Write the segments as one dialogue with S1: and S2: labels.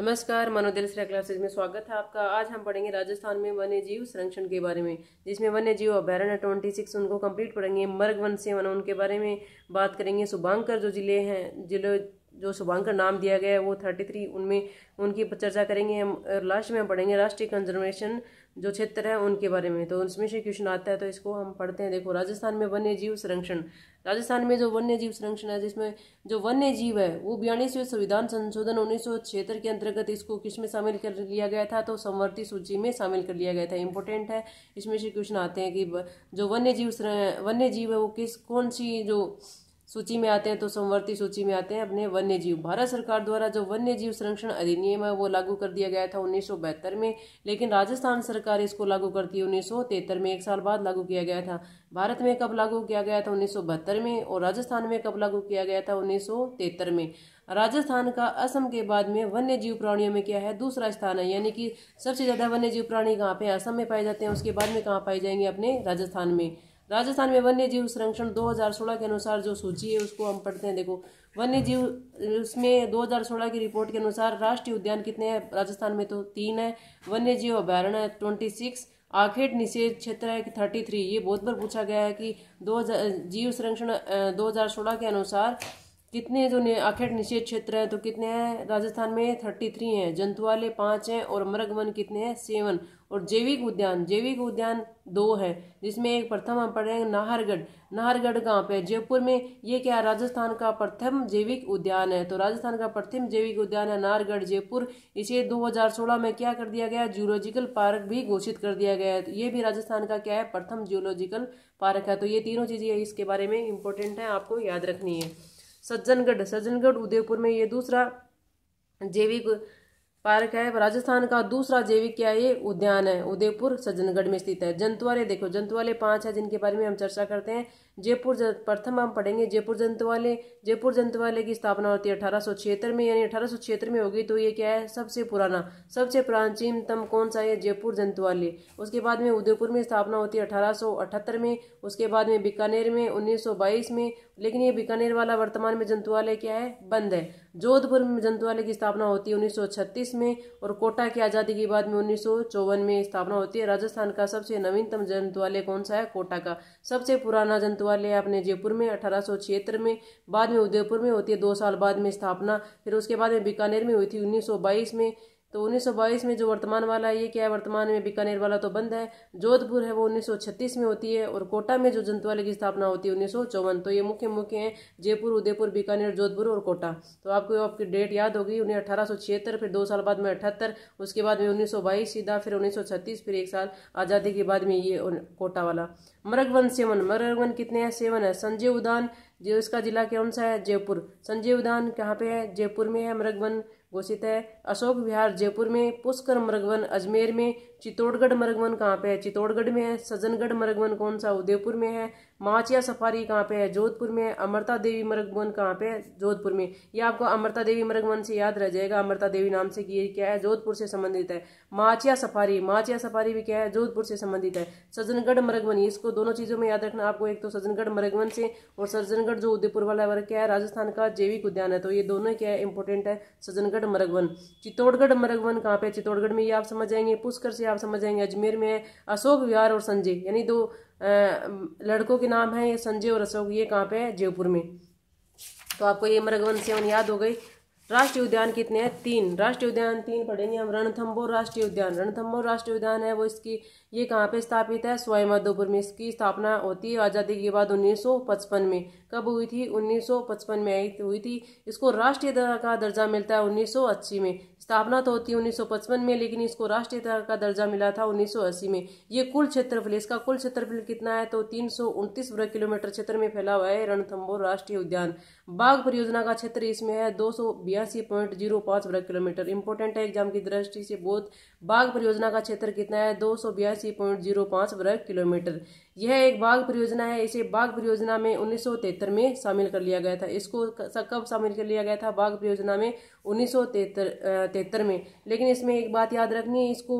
S1: नमस्कार मनोदिल से क्लासेज में स्वागत है आपका आज हम पढ़ेंगे राजस्थान में वन्य जीव संरक्षण के बारे में जिसमें वन्य जीव अभ्यारण्य ट्वेंटी सिक्स उनको कंप्लीट पढ़ेंगे मर्ग वन से वन उनके बारे में बात करेंगे शुभांकर जो जिले हैं जिले जो शुभांकर नाम दिया गया है वो थर्टी थ्री उनमें उनकी चर्चा करेंगे हम लास्ट में हम पढ़ेंगे राष्ट्रीय कंजर्वेशन जो क्षेत्र है उनके बारे में तो उसमें से क्वेश्चन आता है तो इसको हम पढ़ते हैं देखो राजस्थान में वन्य जीव संरक्षण राजस्थान में जो वन्य जीव संरक्षण है जिसमें जो वन्य जीव है वो बयालीसवें संविधान संशोधन उन्नीस सौ छिहत्तर के अंतर्गत इसको किस में शामिल कर लिया गया था तो समवर्ती सूची में शामिल कर लिया गया था इंपॉर्टेंट है इसमें से क्वेश्चन आते हैं कि जो वन्य जीव वन्य जीव है वो किस कौन सी जो सूची में आते हैं तो समवर्ती सूची में आते हैं अपने वन्य जीव भारत सरकार द्वारा जो वन्य जीव संरक्षण अधिनियम है वो लागू कर दिया गया था उन्नीस में लेकिन राजस्थान सरकार इसको लागू करती है उन्नीस में एक साल बाद लागू किया गया था भारत में कब लागू किया गया था उन्नीस में और राजस्थान में कब लागू किया गया था उन्नीस में राजस्थान का असम के बाद में वन्य जीव प्राणियों में क्या है दूसरा स्थान है यानी कि सबसे ज़्यादा वन्य जीव प्राणी कहाँ पे असम में पाए जाते हैं उसके बाद में कहाँ पाए जाएंगे अपने राजस्थान में राजस्थान में वन्य जीव संरक्षण 2016 के अनुसार जो सूची है उसको हम पढ़ते हैं देखो वन्य जीव उसमें 2016 की रिपोर्ट के अनुसार राष्ट्रीय उद्यान कितने हैं राजस्थान में तो तीन है वन्य जीव अभ्यारण्य ट्वेंटी सिक्स आखेट निषेध क्षेत्र है थर्टी थ्री ये बहुत बार पूछा गया है कि दो जीव संरक्षण सोलह के अनुसार कितने जो आखिर निषेध क्षेत्र हैं तो कितने हैं राजस्थान में थर्टी थ्री हैं जंतुवाले पाँच हैं और मृग वन कितने हैं सेवन और जैविक उद्यान जैविक उद्यान दो है जिसमें एक प्रथम हम पढ़ रहे हैं नाहरगढ़ नाहरगढ़ कहाँ पे जयपुर में ये क्या राजस्थान का प्रथम जैविक उद्यान है तो राजस्थान का प्रथम जैविक उद्यान है नाहरगढ़ जयपुर इसे 2016 में क्या कर दिया गया जूलॉजिकल पार्क भी घोषित कर दिया गया है तो ये भी राजस्थान का क्या है प्रथम जूलॉजिकल पार्क है तो ये तीनों चीज़ें इसके बारे में इंपॉर्टेंट है आपको याद रखनी है सज्जनगढ़ सज्जनगढ़ उदयपुर में ये दूसरा जैविक पार्क है राजस्थान का दूसरा जैविक क्या है ये उद्यान है उदयपुर सज्जनगढ़ में स्थित है जंतु वाले देखो जंतु वाले पांच है जिनके बारे में हम चर्चा करते हैं जयपुर प्रथम हम पढ़ेंगे जयपुर जंतवालय जयपुर जंतवालय की स्थापना होती है अठारह में यानी अठारह में होगी तो ये क्या है सबसे पुराना सबसे प्राचीनतम कौन सा है जयपुर जंतुवालय उसके बाद में उदयपुर में स्थापना होती है अठारह में उसके बाद में बीकानेर में 1922 में लेकिन ये बीकानेर वाला वर्तमान में जंतुवालय क्या है बंद है जोधपुर में जंतुआलय की स्थापना होती है छत्तीस में और कोटा की आज़ादी के बाद में उन्नीस में स्थापना होती है राजस्थान का सबसे नवीनतम जंतुवालय कौन सा है कोटा का सबसे पुराना जंतु वालिया अपने जयपुर में अठारह में बाद में उदयपुर में होती है दो साल बाद में स्थापना फिर उसके बाद में बीकानेर में हुई थी उन्नीस में तो 1922 में जो वर्तमान वाला ये क्या है वर्तमान में बीकानेर वाला तो बंद है जोधपुर है वो 1936 में होती है और कोटा में जो जंतु वाले की स्थापना होती है उन्नीस तो ये मुख्य मुख्य हैं जयपुर उदयपुर बीकानेर जोधपुर और कोटा तो आपको आपकी डेट याद होगी उन्हें अठारह फिर दो साल बाद में अठहत्तर उसके बाद में उन्नीस सीधा फिर उन्नीस फिर एक साल आज़ादी के बाद में ये कोटा वाला मरगवन सेवन मरगवन कितने हैं सेवन है संजय उदान जो इसका जिला कौन सा है जयपुर संजय उदान कहाँ पे है जयपुर में है मरगवन घोषित है अशोक विहार जयपुर में पुष्कर मरगवन अजमेर में चित्तौड़गढ़ मरगवन कहाँ पे है चित्तौड़गढ़ में है सज्जनगढ़ मरगवन कौन सा उदयपुर में है माचिया सफारी कहाँ पे है जोधपुर में अमृता देवी मृग वन कहाँ पे है जोधपुर में ये आपको अमृता देवी मृग वन से याद रह जाएगा अमृता देवी नाम से ये क्या है जोधपुर से संबंधित है माचिया सफारी माचिया सफारी भी क्या है जोधपुर से संबंधित है सज्जनगढ़ मरगवन इसको दोनों चीज़ों में याद रखना आपको एक तो सज्जनगढ़ मरगवन से और सज्जनगढ़ जो उदयपुर वाला वर्ग क्या है राजस्थान का जैविक उद्यान है तो ये दोनों क्या है इंपॉर्टेंट है सज्जनगढ़ मरगवन चित्तौड़गढ़ मरगवन कहाँ पे चित्तौड़गढ़ में ये आप समझ जाएंगे पुष्कर से आप समझ जाएंगे अजमेर में है अशोक विहार और संजय यानी दो लड़कों के नाम है ये संजय और अशोक ये कहाँ पे है जयपुर में तो आपको ये मृगवंश सेवन याद हो गई राष्ट्रीय उद्यान कितने हैं तीन राष्ट्रीय उद्यान तीन पढ़ेंगे हम रणथम्बोर राष्ट्रीय उद्यान रणथम्बोर राष्ट्रीय उद्यान है वो इसकी ये कहाँ पे स्थापित है स्वाईमाधोपुर में इसकी स्थापना होती है आज़ादी के बाद 1955 में कब हुई थी 1955 में आई हुई थी इसको राष्ट्रीय का दर्जा मिलता है उन्नीस में स्थापना तो होती उन्नीस में लेकिन इसको राष्ट्रीय का दर्जा मिला था 1980 में ये कुल क्षेत्रफल इसका कुल क्षेत्रफल कितना है तो तीन वर्ग किलोमीटर क्षेत्र में फैला हुआ है रणथम्बोर राष्ट्रीय उद्यान बाघ परियोजना का क्षेत्र इसमें है दो वर्ग किलोमीटर इंपोर्टेंट है एग्जाम की दृष्टि से बहुत बाघ परियोजना का क्षेत्र कितना है दो वर्ग किलोमीटर यह एक बाघ परियोजना है इसे बाघ परियोजना में उन्नीस में शामिल कर लिया गया था इसको कब शामिल कर लिया गया था बाघ परियोजना में उन्नीस तिहत्तर में लेकिन इसमें एक बात याद रखनी है इसको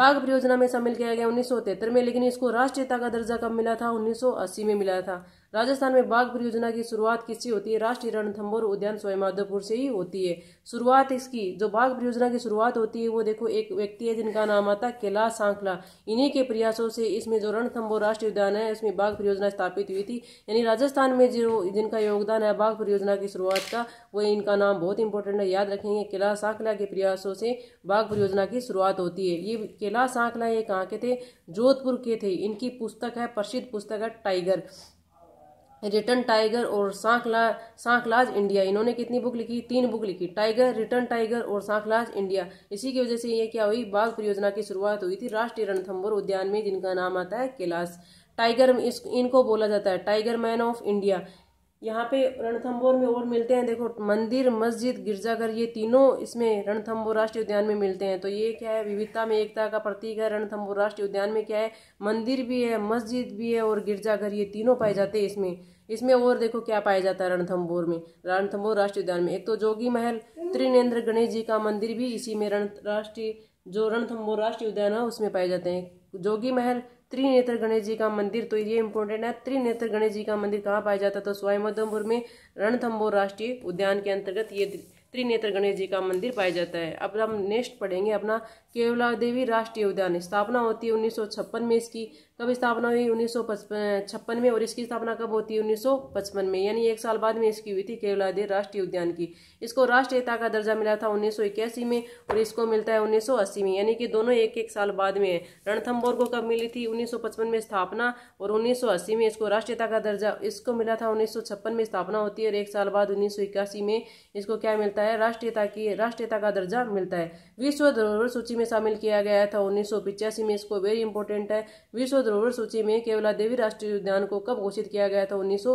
S1: बाघ परियोजना में शामिल किया गया उन्नीस में लेकिन इसको राष्ट्रीयता का दर्जा कब मिला था 1980 में मिला था राजस्थान में बाघ परियोजना की शुरुआत किससे होती है राष्ट्रीय रणथम्बोर उद्यान स्वयंमाधोपुर से ही होती है शुरुआत इसकी जो बाघ परियोजना की शुरुआत होती है वो देखो एक व्यक्ति है जिनका नाम आता कैलाश सांखला इन्हीं के प्रयासों से इसमें जो रणथम्बोर राष्ट्रीय उद्यान है उसमें बाघ परियोजना स्थापित हुई थी यानी राजस्थान में जो जिनका योगदान है बाघ परियोजना की शुरुआत का वो इनका नाम बहुत इंपॉर्टेंट है याद रखेंगे कैलाश सांखला के प्रयासों से बाघ परियोजना की शुरुआत होती है ये कैलाश सांखला ये कहाँ के थे जोधपुर के थे इनकी पुस्तक है प्रसिद्ध पुस्तक है टाइगर रिटर्न टाइगर और सांखला सांखलाज इंडिया इन्होंने कितनी बुक लिखी तीन बुक लिखी टाइगर रिटर्न टाइगर और सांखलाज इंडिया इसी की वजह से ये क्या हुई बाघ परियोजना की शुरुआत हुई थी राष्ट्रीय रणथंबोर उद्यान में जिनका नाम आता है कैलाश टाइगर इस इनको बोला जाता है टाइगर मैन ऑफ इंडिया यहाँ पे रणथम्बोर में और मिलते हैं देखो मंदिर मस्जिद गिरजाघर ये तीनों इसमें रणथम्बोर राष्ट्रीय उद्यान में मिलते हैं तो ये क्या है विविधता में एकता का प्रतीक है रणथम्बोर राष्ट्रीय उद्यान में क्या है मंदिर भी है मस्जिद भी है और गिरजाघर ये तीनों पाए जाते हैं इसमें इसमें और देखो क्या पाया जाता है रणथम्बोर में रणथम्बोर राष्ट्रीय उद्यान में एक तो जोगी महल त्रिनेन्द्र गणेश जी का मंदिर भी इसी में रण राष्ट्रीय जो रणथम्बोर राष्ट्रीय उद्यान है उसमें पाए जाते हैं जोगी महल त्रिनेत्र गणेश जी का मंदिर तो ये इम्पोर्टेंट है त्रिनेत्र गणेश जी का मंदिर कहाँ पाया जाता है तो स्वाईमधमपुर में रणथम्बोर राष्ट्रीय उद्यान के अंतर्गत ये त्रिनेत्र गणेश जी का मंदिर पाया जाता है अब हम नेक्स्ट पढ़ेंगे अपना केवला देवी राष्ट्रीय उद्यान स्थापना होती है उन्नीस में इसकी कब स्थापना हुई उन्नीस छप्पन में और इसकी स्थापना कब होती है उन्नीस में यानी एक साल बाद में इसकी हुई थी केवला देवी राष्ट्रीय उद्यान की इसको राष्ट्रीयता का दर्जा मिला था उन्नीस में और इसको मिलता है उन्नीस में यानी कि दोनों एक एक साल बाद में है रणथम्बोर को कब मिली थी उन्नीस में स्थापना और उन्नीस में इसको राष्ट्रीयता का दर्जा इसको मिला था उन्नीस में स्थापना होती है और एक साल बाद उन्नीस में इसको क्या मिलता है राष्ट्रीयता की राष्ट्रीयता का दर्जा मिलता है विश्व धरोहर सूची में शामिल किया गया था उन्नीस में इसको वेरी इंपॉर्टेंट है विश्व धरोहर सूची में केवला देवी राष्ट्रीय उद्यान को कब घोषित किया गया था उन्नीस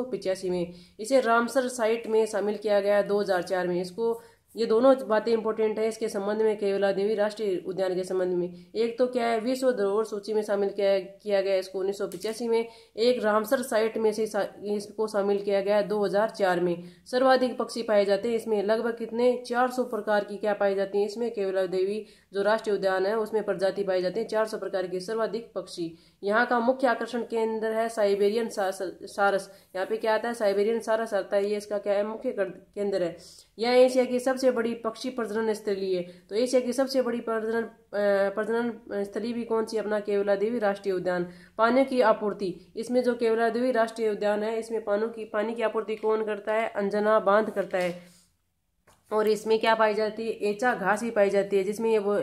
S1: में इसे रामसर साइट में शामिल किया गया दो में इसको ये दोनों बातें इंपॉर्टेंट है इसके संबंध में केवला देवी राष्ट्रीय उद्यान के संबंध में एक तो क्या है विश्व धरोहर सूची में शामिल किया किया गया इसको उन्नीस में एक रामसर साइट में से इसको शामिल किया गया 2004 में सर्वाधिक पक्षी पाए जाते हैं इसमें लगभग कितने 400 प्रकार की क्या पाई जाती है इसमें केवला देवी जो राष्ट्रीय उद्यान है उसमें प्रजाति पाई जाती है चार प्रकार के सर्वाधिक पक्षी यहाँ का मुख्य आकर्षण केंद्र है साइबेरियन सारस यहाँ पे क्या आता है साइबेरियन सारस आता है ये इसका क्या है मुख्य केंद्र है यह एशिया की सबसे सबसे बड़ी पक्षी प्रजनन स्थली है तो एशिया की सबसे बड़ी प्रजनन प्रजनन स्थली भी कौन सी अपना केवला देवी राष्ट्रीय उद्यान पानी की आपूर्ति इसमें जो केवला देवी राष्ट्रीय उद्यान है इसमें पानों की पानी की आपूर्ति कौन करता है अंजना बांध करता है और इसमें क्या पाई जाती है ऐचा घास भी पाई जाती है जिसमें ये वो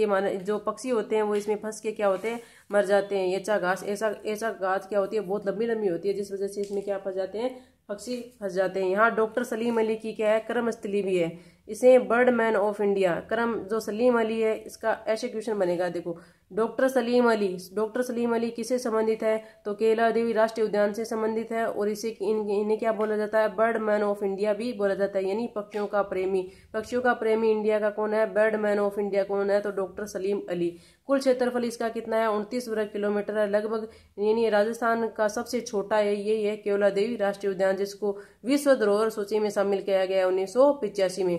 S1: ये माना जो पक्षी होते हैं वो इसमें फंस के क्या होते हैं मर जाते हैं ऐचा घास ऐसा ऐसा घास क्या होती है बहुत लंबी लंबी होती है जिस वजह से इसमें क्या फंस जाते हैं पक्षी फंस जाते हैं यहाँ डॉक्टर सलीम अली की क्या है कर्मस्थली भी है इसे बर्ड मैन ऑफ इंडिया करम जो सलीम अली है इसका ऐसे क्वेश्चन बनेगा देखो डॉक्टर सलीम अली डॉक्टर सलीम अली किसे संबंधित है तो केला देवी राष्ट्रीय उद्यान से संबंधित है और इसे इन, इन्हें क्या बोला जाता है बर्ड मैन ऑफ इंडिया भी बोला जाता है यानी पक्षियों का प्रेमी पक्षियों का प्रेमी इंडिया का कौन है बर्ड मैन ऑफ इंडिया कौन है तो डॉक्टर सलीम अली कुल क्षेत्रफल इसका कितना है उनतीस वर्ग किलोमीटर है लगभग यानी राजस्थान का सबसे छोटा है ये है केवला देवी राष्ट्रीय उद्यान जिसको विश्व धरोहर सूची में शामिल किया गया उन्नीस में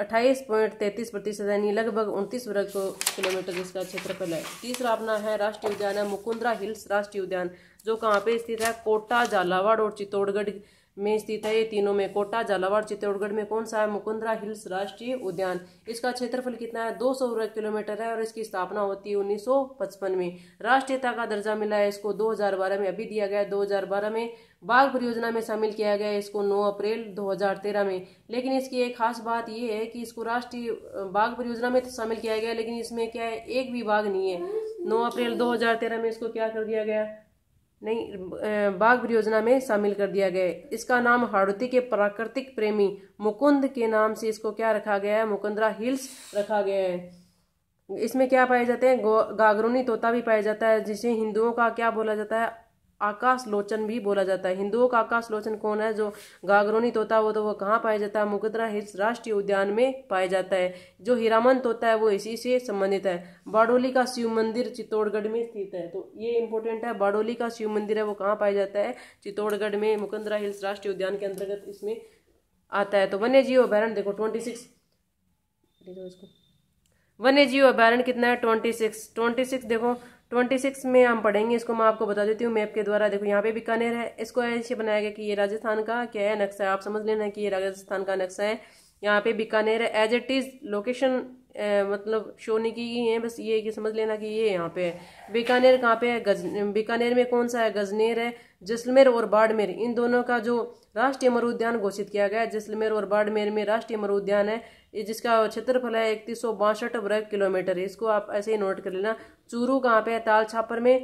S1: अट्ठाईस पॉइंट तैंतीस प्रतिशत यानी लगभग उनतीस वर्ग किलोमीटर इसका क्षेत्रफल है तीसरा अपना है राष्ट्रीय उद्यान है मुकुंद्रा हिल्स राष्ट्रीय उद्यान जो कहाँ पे स्थित है कोटा झालावाड़ और चित्तौड़गढ़ में स्थित है ये तीनों में कोटा झालावाड़ चित्तौड़गढ़ में कौन सा है मुकुंदरा हिल्स राष्ट्रीय उद्यान इसका क्षेत्रफल कितना है दो सौ किलोमीटर है और इसकी स्थापना होती है 1955 में राष्ट्रीयता का दर्जा मिला है इसको 2012 में अभी दिया गया 2012 में बाघ परियोजना में शामिल किया गया है इसको 9 अप्रैल 2013 में लेकिन इसकी एक खास बात यह है कि इसको राष्ट्रीय बाघ परियोजना में तो शामिल किया गया लेकिन इसमें क्या है एक भी बाघ नहीं है नौ अप्रैल 2013 में इसको क्या कर दिया गया नहीं बाघ परियोजना में शामिल कर दिया गया इसका नाम हाड़ोती के प्राकृतिक प्रेमी मुकुंद के नाम से इसको क्या रखा गया है मुकुंदरा हिल्स रखा गया है इसमें क्या पाए जाते हैं गागरूनी तोता भी पाया जाता है जिसे हिंदुओं का क्या बोला जाता है आकाश लोचन भी बोला जाता है हिंदुओं का आकाश लोचन कौन है जो गागरोनी तोता वो तो वो कहाँ पाया जाता है मुकदरा हिल्स राष्ट्रीय उद्यान में पाया जाता है जो हीरामन तोता है वो इसी से संबंधित है बाडोली का शिव मंदिर चित्तौड़गढ़ में स्थित है तो ये इंपॉर्टेंट है बाडोली का शिव मंदिर है वो कहाँ पाया जाता है चित्तौड़गढ़ में मुकंदरा हिल्स राष्ट्रीय उद्यान के अंतर्गत इसमें आता है तो वन्य जीव अभ्यारण देखो ट्वेंटी सिक्स वन्य जीव अभ्यारण कितना है ट्वेंटी सिक्स ट्वेंटी सिक्स देखो ट्वेंटी सिक्स में हम पढ़ेंगे इसको मैं आपको बता देती हूँ मैप के द्वारा देखो यहाँ पे बीकानेर है इसको ऐसे बनाया गया कि ये राजस्थान का क्या है नक्शा है आप समझ लेना कि ये राजस्थान का नक्शा है यहाँ पे बीकानेर है एज इट इज़ लोकेशन मतलब शो नहीं की गई है बस ये कि समझ लेना कि ये यहाँ पे है बीकानेर कहाँ पे है गज बीकानेर में कौन सा है गजनेर है जैसलमेर और बाड़मेर इन दोनों का जो राष्ट्रीय मरुद्यान घोषित किया गया जैसलमेर और बाड़मेर में राष्ट्रीय मरुद्यान है ये जिसका क्षेत्रफल है इकतीस वर्ग किलोमीटर इसको आप ऐसे ही नोट कर लेना चूरू कहाँ पे है ताल छापर में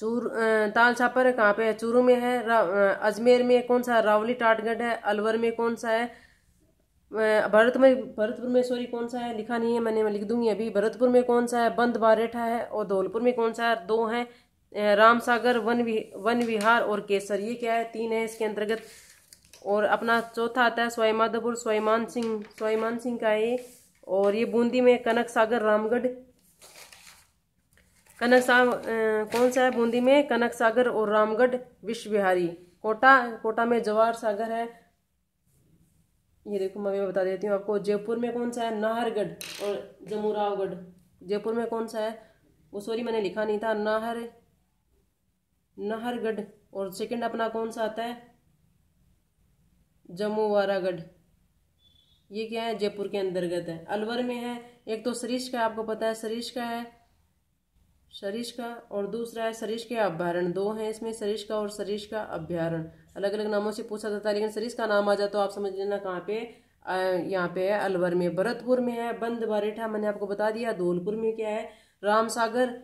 S1: चूर ताल छापर कहाँ पे है चूरू में है अजमेर में कौन सा रावली टाटगढ़ है अलवर में कौन सा है भरत में भरतपुर में सॉरी कौन सा है लिखा नहीं है मैंने मैं लिख दूंगी अभी भरतपुर में कौन सा है बंद बारेठा है और धौलपुर में कौन सा है दो हैं राम सागर वन वि, वन विहार और केसर ये क्या है तीन है इसके अंतर्गत और अपना चौथा आता है स्वाई माधोपुर स्वाईमान सिंह स्वाईमान सिंह का है और ये बूंदी में कनक सागर रामगढ़ कनक सागर कौन सा है बूंदी में कनक सागर और रामगढ़ विश्व विहारी कोटा कोटा में जवाहर सागर है ये देखो मैं बता देती हूँ आपको जयपुर में कौन सा है नाहरगढ़ और जमुरावगढ़ जयपुर में कौन सा है वो सॉरी मैंने लिखा नहीं था नाहर नाहरगढ़ और सेकंड अपना कौन सा आता है वारागढ़ ये क्या है जयपुर के अंतर्गत है अलवर में है एक तो सरीश का आपको पता है सरीश का है सरीश का और दूसरा है सरीश के अभ्यारण दो हैं इसमें सरीश का और सरीश का अभ्यारण अलग अलग नामों से पूछा जाता है लेकिन सरीश का नाम आ जाए तो आप समझ लेना कहाँ पे यहाँ पे है अलवर में भरतपुर में है बंद बारेठा मैंने आपको बता दिया धौलपुर में क्या है राम सागर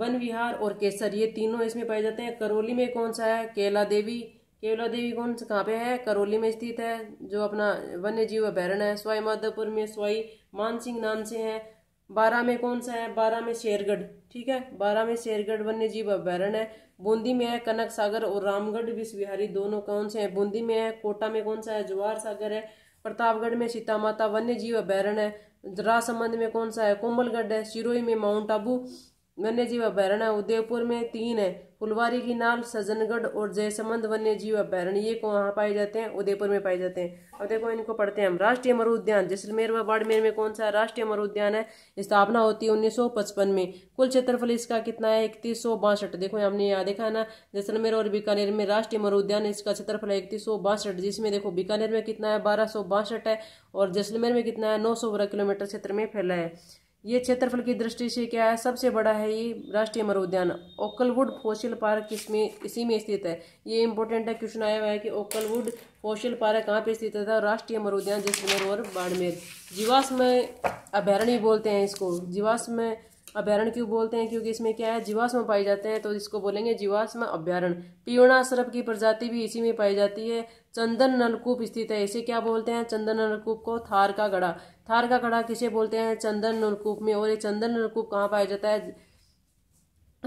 S1: वन विहार और केसर ये तीनों इसमें पाए जाते हैं करौली में कौन सा है केला देवी केवला देवी कौन सा कहाँ पे है करौली में स्थित है जो अपना वन्य जीव अभ्यारण है स्वाई माधवपुर में स्वाई मानसिंह नाम से है बारह में कौन सा है बारह में शेरगढ़ ठीक है बारह में शेरगढ़ वन्य जीव अभ्यारण है बूंदी में है कनक सागर और रामगढ़ विश्वविहारी दोनों कौन से हैं बूंदी में है कोटा में कौन सा है ज्वार सागर है प्रतापगढ़ में सीता माता वन्य जीव अभ्यारण है राजसमंद में कौन सा है कोमलगढ़ है सिरोही में माउंट आबू वन्य जीव अभ्यारण्य उदयपुर में तीन है फुलवारी की नाल सजनगढ़ और जयसमंद वन्य जीव अभ्यारण्य ये कहाँ पाए जाते हैं उदयपुर में पाए जाते हैं अब देखो इनको पढ़ते हैं हम राष्ट्रीय मरु उद्यान जैसलमेर व बाड़मेर में कौन सा राष्ट्रीय मरु उद्यान है स्थापना होती है पचपन में कुल क्षेत्रफल इसका कितना है इकतीस सौ बासठ देखो हमने यहाँ देखा ना जैसलमेर और बीकानेर में राष्ट्रीय मरु उद्यान इसका क्षेत्रफल है इकतीस सौ बासठ जिसमें देखो बीकानेर में कितना है बारह सौ बासठ है और जैसलमेर में कितना है नौ सौ वर्ग किलोमीटर क्षेत्र में फैला है ये क्षेत्रफल की दृष्टि से क्या है सबसे बड़ा है ये राष्ट्रीय उद्यान ओकलवुड फोशल पार्क इसमें इसी में स्थित है ये इंपॉर्टेंट है क्वेश्चन आया हुआ है कि ओकलवुड फोशल पार्क कहाँ पे स्थित है तो राष्ट्रीय उद्यान जैसलमेर और बाड़मेर जीवाश्म अभ्यारण्य बोलते हैं इसको जीवाश्म अभ्यारण क्यों बोलते हैं क्योंकि इसमें क्या है जीवाश्म पाए जाते हैं तो इसको बोलेंगे जीवाश्म अभ्यारण पीवणा सर्प की प्रजाति भी इसी में पाई जाती है चंदन नलकूप स्थित है इसे क्या बोलते हैं चंदन नलकूप को थार का गढ़ा थार का गढ़ा किसे बोलते हैं चंदन नलकूप में और ये चंदन नलकूप कहाँ पाया जाता है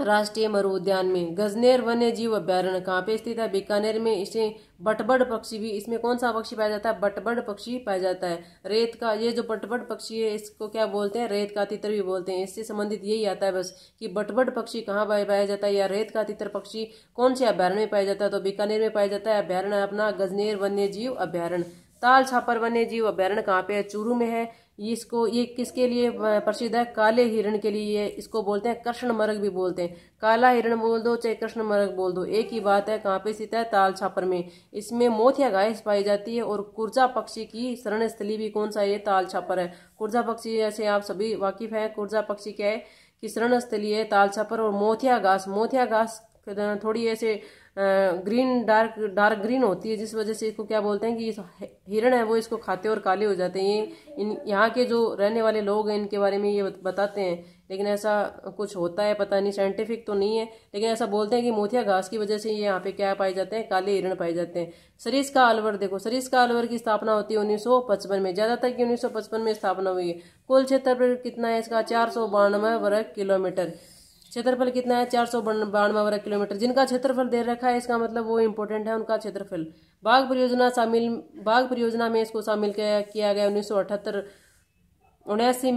S1: राष्ट्रीय मरु उद्यान में गजनेर वन्य जीव अभ्यारण्य कहाँ पे स्थित है बीकानेर में इसे बटबड़ पक्षी भी इसमें कौन सा पक्षी पाया जाता है बटबड़ पक्षी पाया जाता है रेत का ये जो बटबड़ पक्षी है इसको क्या बोलते हैं रेत का तितर भी बोलते हैं इससे संबंधित यही आता है बस कि बटबड़ पक्षी कहाँ पाया जाता है या रेत का तितर पक्षी कौन से अभ्यारण्य में पाया जाता है तो बीकानेर में पाया जाता है अभ्यारण्य अपना गजनेर वन्य जीव अभ्यारण्य ताल छापर वन्य जीव अभ्यारण्य कहाँ पे है चूरू में है इसको ये किसके लिए प्रसिद्ध है काले हिरण के लिए इसको बोलते हैं कृष्ण मरग भी बोलते हैं काला हिरण बोल दो चाहे कृष्ण मरग बोल दो एक ही बात है कहाँ पे स्थित है ताल छापर में इसमें मोथिया गाइस पाई जाती है और कुर्जा पक्षी की शरण स्थली भी कौन सा है ताल छापर है कुर्जा पक्षी जैसे आप सभी वाकिफ हैं कुर्जा पक्षी क्या है कि शरण स्थली है ताल छापर और मोथिया घास मोथिया घास थोड़ी ऐसे ग्रीन डार्क डार्क ग्रीन होती है जिस वजह से इसको क्या बोलते हैं कि हिरण है वो इसको खाते और काले हो जाते हैं ये इन यहाँ के जो रहने वाले लोग हैं इनके बारे में ये बताते हैं लेकिन ऐसा कुछ होता है पता नहीं साइंटिफिक तो नहीं है लेकिन ऐसा बोलते हैं कि मोतिया घास की वजह से ये यहाँ पे क्या पाए जाते हैं काले हिरण पाए जाते हैं सरीस का अलवर देखो सरीस का अलवर की स्थापना होती है उन्नीस में ज़्यादातर की उन्नीस में स्थापना हुई है कुल क्षेत्र कितना है इसका चार सौ वर्ग किलोमीटर क्षेत्रफल कितना है चार सौ बानवे वर्ग किलोमीटर जिनका क्षेत्रफल दे रखा है इसका मतलब वो इम्पोर्टेंट है उनका क्षेत्रफल बाघ परियोजना शामिल बाघ परियोजना में इसको शामिल किया गया उन्नीस सौ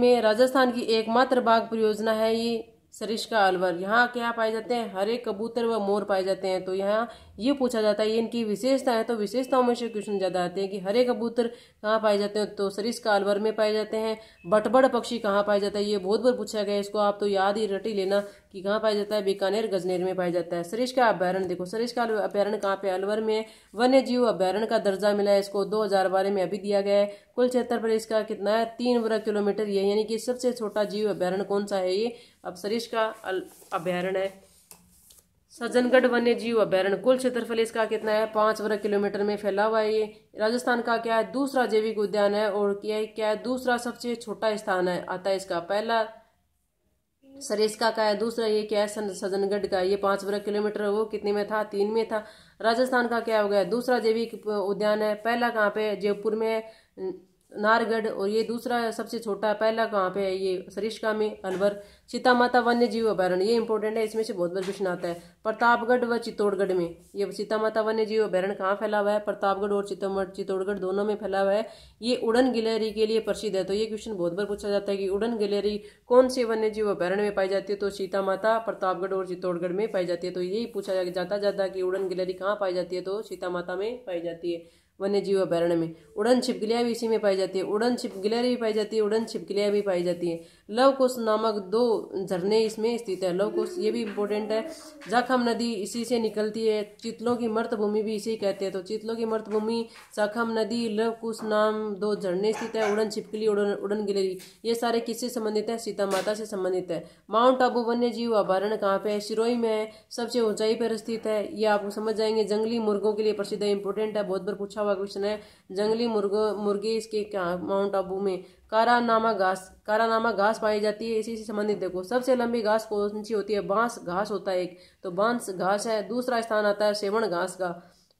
S1: में राजस्थान की एकमात्र बाघ परियोजना है ये सरिश्का अलवर यहाँ क्या पाए जाते हैं हरे कबूतर व मोर पाए जाते हैं तो यहाँ ये पूछा जाता है ये इनकी विशेषता है तो विशेषताओं में से क्वेश्चन ज़्यादा आते हैं कि हरे कबूतर कहाँ पाए जाते हैं तो सरिस कालवर में पाए जाते हैं बटबड़ पक्षी कहाँ पाया जाता है ये बहुत बार पूछा गया इसको आप तो याद ही रटी लेना कि कहाँ पाया जाता है बीकानेर गजनेर में पाया जाता है सरिश का अभ्यारण देखो सरिश का अभ्यारण कहाँ पे अलवर में वन्य जीव अभ्यारण का दर्जा मिला है इसको दो में अभी दिया गया है कुल क्षेत्र पर इसका कितना है तीन वर्ग किलोमीटर ये यानी कि सबसे छोटा जीव अभ्यारण कौन सा है ये अब सरिश का अभ्यारण है सज्जनगढ़ वन्य जीव अभ्यारण कुल क्षेत्रफल इसका कितना है पांच वर्ग किलोमीटर में फैला हुआ है ये राजस्थान का क्या है दूसरा जैविक उद्यान है और क्या क्या है दूसरा सबसे छोटा स्थान है आता है इसका पहला सरेस्का का है दूसरा ये क्या है सज्जनगढ़ का ये पांच वर्ग किलोमीटर वो कितने में था तीन में था राजस्थान का क्या हो गया दूसरा जैविक उद्यान है पहला कहाँ पे जयपुर में नारगढ़ और ये दूसरा सबसे छोटा पहला कहाँ पे है ये सरिश्का में अलवर सीता माता वन्य जीव अभ्यारण्य ये इंपॉर्टेंट है इसमें से बहुत बार क्वेश्चन आता है प्रतापगढ़ व चित्तौड़गढ़ में ये सीता माता वन्य जीव अभ्यारण्य कहाँ फैला हुआ है प्रतापगढ़ और चित्तौड़गढ़ दोनों में फैला हुआ है ये उड़न गिलहरी के लिए प्रसिद्ध है तो ये क्वेश्चन बहुत बार पूछा जाता है कि उड़न गिलहरी कौन से वन्य जीव अभ्यारण्य में पाई जाती है तो सीता माता प्रतापगढ़ और चित्तौड़गढ़ में पाई जाती है तो यही पूछा जाता जाता है कि उड़न गिलहरी कहाँ पाई जाती है तो सीता माता में पाई जाती है वन्य जीव अभ्यारण्य में उड़न छिपकलियाँ भी इसी में पाई जाती है उड़न छिपकलियाँ भी पाई जाती है उड़न छिपकलियाँ भी पाई जाती है लवकुश नामक दो झरने इसमें स्थित है लवकुश ये भी इंपॉर्टेंट है जाखम नदी इसी से निकलती है चितलों की मर्त भूमि भी इसी कहते हैं तो चितलों की मर्त भूमि जाखम नदी लवकुश नाम दो झरने स्थित है उड़न छिपकली उड़न उड़न गिलेरी ये सारे किससे संबंधित है सीता माता से संबंधित है माउंट आबू वन्य जीव अभ्यारण्य कहाँ पे है सिरोई में है सबसे ऊंचाई पर स्थित है ये आप समझ जाएंगे जंगली मुर्गों के लिए प्रसिद्ध है इंपोर्टेंट है बहुत बार पूछा हुआ क्वेश्चन है जंगली मुर्गो मुर्गी इसके माउंट आबू में कारा नामा घास कारा नामा घास पाई जाती है इसी से संबंधित देखो सबसे लंबी घास कौन सी होती है बांस घास होता है एक तो बांस घास है दूसरा स्थान आता है सेवन घास का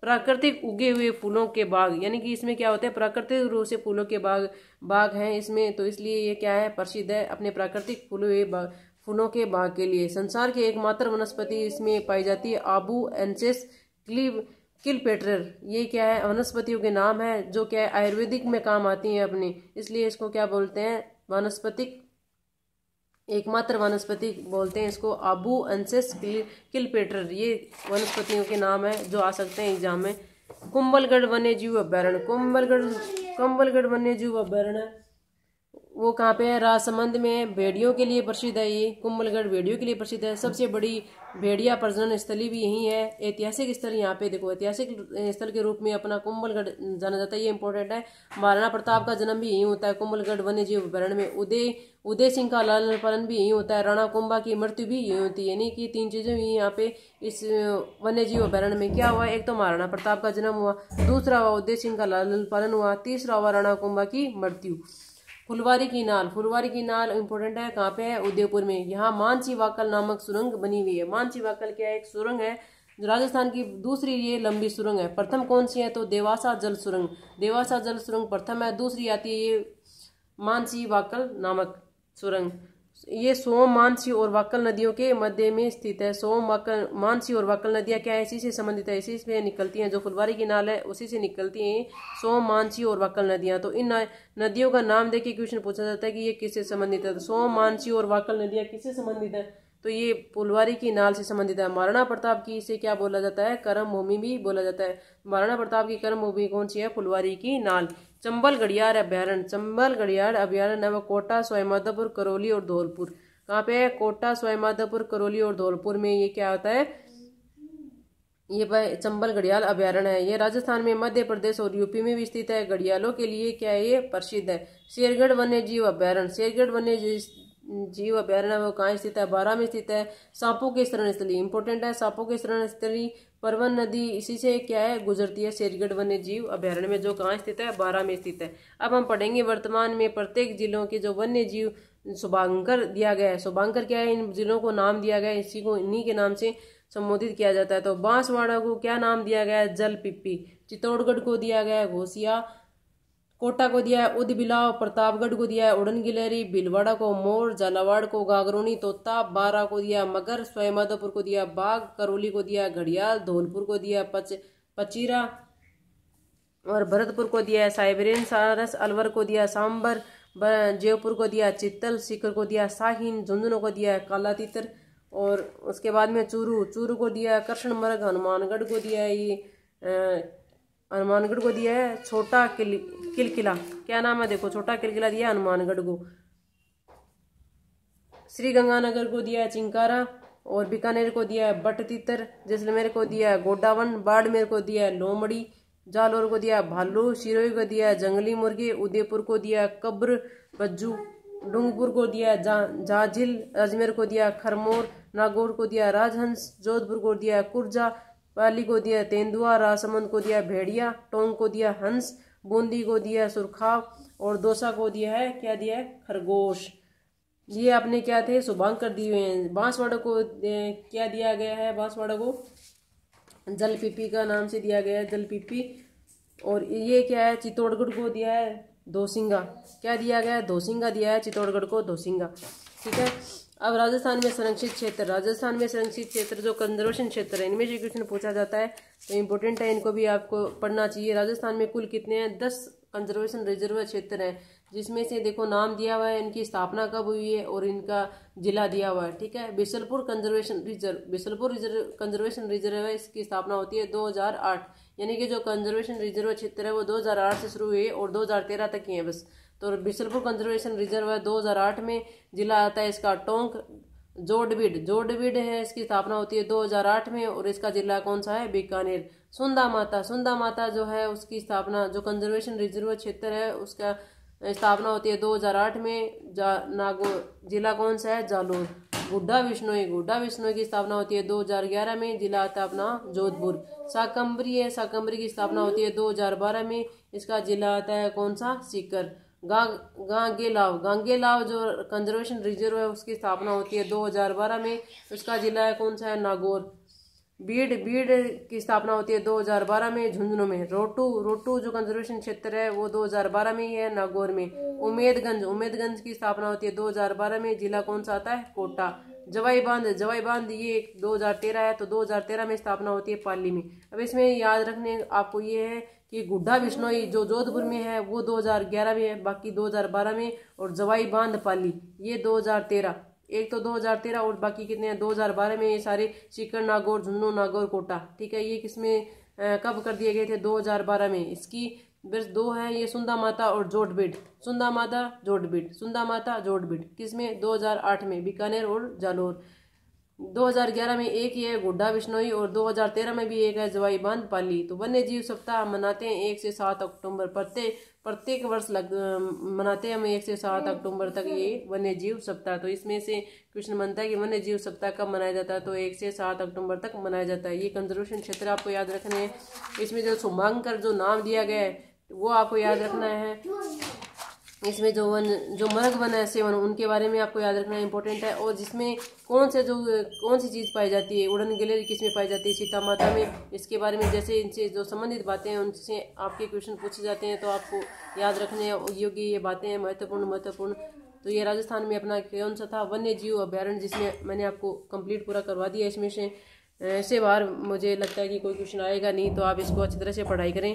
S1: प्राकृतिक उगे हुए फूलों के बाग यानी कि इसमें क्या होता है प्राकृतिक रूप से फूलों के बाग बाग हैं इसमें तो इसलिए ये क्या है प्रसिद्ध है अपने प्राकृतिक फूलों हुए फूलों के बाग के लिए संसार की एकमात्र वनस्पति इसमें पाई जाती है आबू एंसेस क्लीव किलपेटर ये क्या है वनस्पतियों के नाम है जो क्या है आयुर्वेदिक में काम आती हैं अपनी इसलिए इसको क्या बोलते हैं वनस्पतिक एकमात्र वनस्पति बोलते हैं इसको आबू अंसेस किलपेटर ये वनस्पतियों के नाम है जो आ सकते हैं एग्जाम में कुंबलगढ़ वन्य जीव अभ्यारण्य कुंबलगढ़ कुंबलगढ़ वन्य जीव अभ्यारण्य वो कहाँ पे है राजसमंद में भेड़ियों के लिए प्रसिद्ध है ये कुंभलगढ़ भेड़ियों के लिए प्रसिद्ध है सबसे बड़ी भेड़िया प्रजनन स्थली भी यही है ऐतिहासिक स्थल यहाँ पे देखो ऐतिहासिक स्थल के रूप में अपना कुंभलगढ़ जाना जाता है ये इंपॉर्टेंट है महाराणा प्रताप का जन्म भी यही होता है कुंभलगढ़ वन्य जीव भरण में उदय उदय सिंह का लालन पालन भी यही होता है राणा कुंभा की मृत्यु भी यही होती है यानी कि तीन चीज़ें भी यहाँ पे इस वन्य जीव अभ्यारण्य में क्या हुआ एक तो महाराणा प्रताप का जन्म हुआ दूसरा हुआ उदय सिंह का लालन पालन हुआ तीसरा हुआ राणा कुंभा की मृत्यु फुलवारी की नाल फुलवारी की नाल इम्पोर्टेंट है कहाँ पे है उदयपुर में यहाँ मानसी वाकल नामक सुरंग बनी हुई है मानसी वाकल क्या एक सुरंग है राजस्थान की दूसरी ये लंबी सुरंग है प्रथम कौन सी है तो देवासा जल सुरंग देवासा जल सुरंग प्रथम है दूसरी आती है ये मानसी वाकल नामक सुरंग ये सोम मानसी और वाकल नदियों के मध्य में स्थित है सोम वाकल मानसी और वाकल नदियाँ क्या है इसी से संबंधित है इसी से निकलती हैं जो फुलवारी की नाल है उसी से निकलती हैं सोम मानसी और वाकल नदियाँ तो इन नदियों का नाम देखिए क्वेश्चन पूछा जाता है कि ये किससे संबंधित है तो सोम मानसी और वाकल नदियाँ किससे संबंधित है तो ये फुलवारी की नाल से संबंधित है महाराणा प्रताप की इसे क्या बोला जाता है कर्म भूमि भी बोला जाता है महाराणा प्रताप की कर्म भूमि कौन सी है फुलवारी की नाल चंबल गढ़ियार अभ्यारण्य चंबल गड़ियार अभ्यारण्य वह कोटा माधोपुर करौली और धौलपुर कहाँ पे है कोटा माधोपुर करौली और धौलपुर में ये क्या होता है ये चंबल घड़ियाल अभ्यारण्य है ये राजस्थान में मध्य प्रदेश और यूपी में भी स्थित है घड़ियालों के लिए क्या है ये प्रसिद्ध है शेरगढ़ वन्य जीव अभ्यारण्य शेरगढ़ वन्य जीव अभ्यारण्य वो कहाँ स्थित है बारह में स्थित है सांपो के शरण स्थली इंपॉर्टेंट है सांपो के शरण स्थली परवन नदी इसी से क्या है गुजरती है शेरगढ़ वन्य जीव अभ्यारण्य में जो कहाँ स्थित है बारह में स्थित है अब हम पढ़ेंगे वर्तमान में प्रत्येक जिलों के जो वन्य जीव शुभांकर दिया गया है शुभांकर क्या है इन जिलों को नाम दिया गया है इसी को इन्हीं के नाम से संबोधित किया जाता है तो बांसवाड़ा को क्या नाम दिया गया है जल पिप्पी चित्तौड़गढ़ को दिया गया है घोसिया कोटा को दिया है बिलाव प्रतापगढ़ को दिया है उड़न गिलहरी भीलवाड़ा को मोर झालावाड़ को गागरोनी तोता बारा को दिया मगर स्वयंमाधोपुर को दिया बाघ करौली को दिया घड़ियाल धौलपुर को दिया पच पचीरा और भरतपुर को दिया है साइबरेन सारस अलवर को दिया सांबर जयपुर को दिया चित्तल सीकर को दिया साहिन झुंझुनू को दिया है काला तीतर और उसके बाद में चूरू चूरू को दिया है कृष्ण मर्ग हनुमानगढ़ को दिया है ये हनुमानगढ़ को दिया है छोटा किल किला क्या नाम है देखो छोटा किला दिया है हनुमानगढ़ को श्री गंगानगर को दिया है चिंकारा और बीकानेर को दिया है बट तीतर जैसलमेर को दिया है गोडावन बाड़मेर को दिया है लोमड़ी जालोर को दिया है भालू सिरोही को दिया है जंगली मुर्गी उदयपुर को दिया है कब्र बज्जू डूंगपुर को दिया जाजिल अजमेर को दिया खरमोर नागौर को दिया राजहंस जोधपुर को दिया कुर्जा पाली को दिया तेंदुआ रासमंद को दिया भेड़िया टोंग को दिया हंस बूंदी को दिया सुरखाव और दोसा को दिया है क्या दिया है खरगोश ये आपने क्या थे सुबांग कर दिए हुए हैं बांसवाड़ा को क्या दिया गया है बांसवाड़ा को जल पीपी का नाम से दिया गया है जल पीपी और ये क्या है चित्तौड़गढ़ को दिया है दोसिंगा क्या दिया गया है दोसिंगा दिया है चित्तौड़गढ़ को दोसिंगा ठीक है अब राजस्थान में संरक्षित क्षेत्र राजस्थान में संरक्षित क्षेत्र जो कंजर्वेशन क्षेत्र है इनमें से क्वेश्चन पूछा जाता है तो इम्पोर्टेंट है इनको भी आपको पढ़ना चाहिए राजस्थान में कुल कितने हैं दस कंजर्वेशन रिजर्व क्षेत्र हैं जिसमें से देखो नाम दिया हुआ है इनकी स्थापना कब हुई है और इनका जिला दिया हुआ है ठीक है Bisalpur conservation reserve Bisalpur reserve conservation reserve है इसकी स्थापना होती है 2008 यानी कि जो कंजर्वेशन रिजर्व क्षेत्र है वो 2008 से शुरू हुई है और 2013 तक ही है बस तो बिशनपुर कंजर्वेशन रिजर्व है 2008 में जिला आता है इसका टोंक जोडबिड जोडबिड है इसकी स्थापना होती है 2008 में और इसका जिला कौन सा है बीकानेर सुंदा माता सुंदा माता जो है उसकी स्थापना जो कंजर्वेशन रिजर्व क्षेत्र है उसका स्थापना होती है 2008 में जा नागो जिला कौन सा है जालोर गुड्डा विश्नोई गुड्डा विश्नोई की स्थापना होती है 2011 में जिला आता अपना जोधपुर साकम्बरी है साकम्बरी की स्थापना होती है 2012 में इसका जिला आता है कौन सा सीकर गांगेलाव गांगेलाव जो कंजर्वेशन रिजर्व है उसकी स्थापना होती है 2012 में उसका जिला है कौन सा है नागौर बीड बीड की स्थापना होती है 2012 में झुंझुनू में रोटू रोटू जो कंजर्वेशन क्षेत्र है वो 2012 में ही है नागौर में उमेदगंज उमेदगंज की स्थापना होती है 2012 में जिला कौन सा आता है कोटा जवाई बांध जवाई बांध ये 2013 है तो 2013 में स्थापना होती है पाली में अब इसमें याद रखने आपको ये है कि गुड्ढा बिश्नोई जो जोधपुर में है वो 2011 में है बाकी 2012 में और जवाई बांध पाली ये 2013 एक तो 2013 और बाकी कितने हैं 2012 में ये सारे सीकर नागौर झुन्नू नागौर कोटा ठीक है ये किसमें कब कर दिए गए थे बारह में इसकी ब्रज दो है ये सुंदा माता और जोटबीट सुंदा माता जोटबीट सुंदा माता जोटबिड किसमें 2008 में बीकानेर और जालोर 2011 में एक ही है गोड्डा बिश्नोई और 2013 में भी एक है जवाई बांध पाली तो वन्य जीव सप्ताह मनाते हैं एक से सात अक्टूबर प्रत्येक प्रत्येक वर्ष लग मनाते हम एक से सात अक्टूबर तक ये वन्य जीव सप्ताह तो इसमें से क्वेश्चन बनता है कि वन्य जीव सप्ताह कब मनाया जाता है तो एक से सात अक्टूबर तक मनाया जाता है ये कंजर्वेशन क्षेत्र आपको याद रखना है इसमें जो शुभांकर जो नाम दिया गया है वो आपको याद रखना है इसमें जो वन जो मर्ग वन है सेवन उनके बारे में आपको याद रखना इंपॉर्टेंट है और जिसमें कौन से जो कौन सी चीज़ पाई जाती है उड़न गिलहरी किस में पाई जाती है सीता माता में इसके बारे में जैसे इनसे जो संबंधित बातें हैं उनसे आपके क्वेश्चन पूछे जाते हैं तो आपको याद रखने योग्य ये बातें हैं महत्वपूर्ण महत्वपूर्ण तो ये राजस्थान में अपना कौन सा था वन्य जीव अभ्यारण्य जिसमें मैंने आपको कंप्लीट पूरा करवा दिया इसमें से ऐसे बार मुझे लगता है कि कोई क्वेश्चन आएगा नहीं तो आप इसको अच्छी तरह से पढ़ाई करें